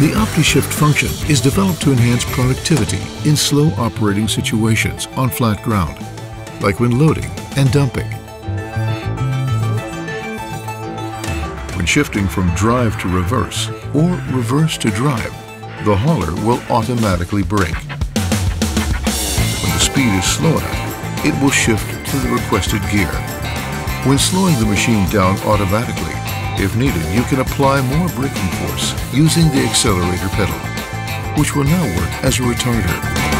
The OptiShift function is developed to enhance productivity in slow operating situations on flat ground, like when loading and dumping. When shifting from drive to reverse or reverse to drive, the hauler will automatically brake. When the speed is slow enough, it will shift to the requested gear. When slowing the machine down automatically, if needed, you can apply more braking force using the accelerator pedal, which will now work as a retarder.